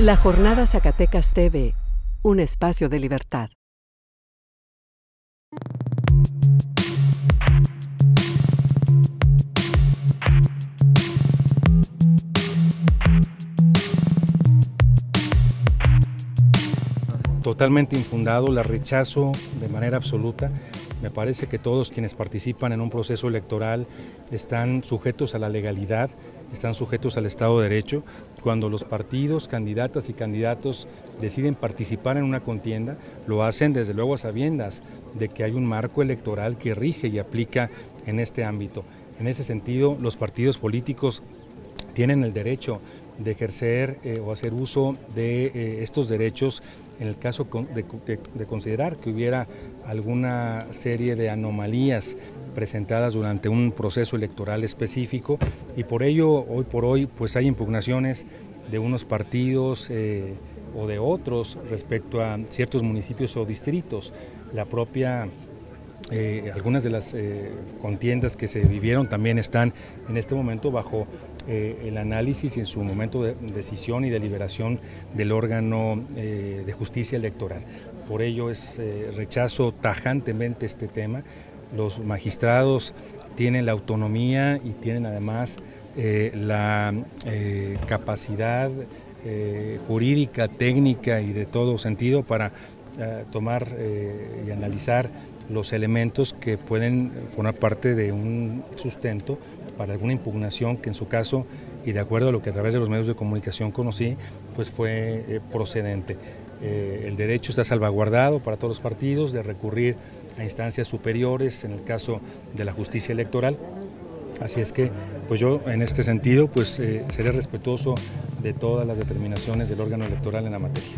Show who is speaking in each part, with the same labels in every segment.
Speaker 1: La Jornada Zacatecas TV, un espacio de libertad.
Speaker 2: Totalmente infundado, la rechazo de manera absoluta. Me parece que todos quienes participan en un proceso electoral están sujetos a la legalidad, están sujetos al Estado de Derecho. Cuando los partidos, candidatas y candidatos deciden participar en una contienda, lo hacen desde luego a sabiendas de que hay un marco electoral que rige y aplica en este ámbito. En ese sentido, los partidos políticos tienen el derecho de ejercer eh, o hacer uso de eh, estos derechos en el caso de, de, considerar que hubiera alguna serie de anomalías presentadas durante un proceso electoral específico y por ello hoy por hoy pues hay impugnaciones de unos partidos eh, o de otros respecto a ciertos municipios o distritos. La propia eh, algunas de las eh, contiendas que se vivieron también están en este momento bajo eh, el análisis y en su momento de decisión y deliberación del órgano de justicia electoral. Por ello es rechazo tajantemente este tema. Los magistrados tienen la autonomía y tienen además la capacidad jurídica, técnica y de todo sentido para tomar y analizar los elementos que pueden formar parte de un sustento para alguna impugnación que en su caso, y de acuerdo a lo que a través de los medios de comunicación conocí, pues fue eh, procedente. Eh, el derecho está salvaguardado para todos los partidos de recurrir a instancias superiores en el caso de la justicia electoral. Así es que, pues yo en este sentido, pues eh, seré respetuoso de todas las determinaciones del órgano electoral en la materia.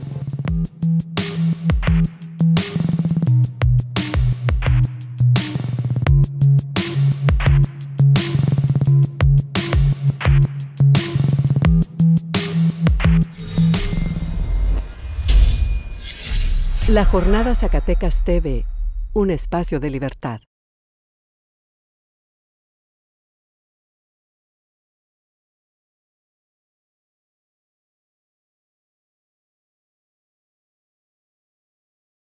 Speaker 1: La Jornada Zacatecas TV, un espacio de libertad.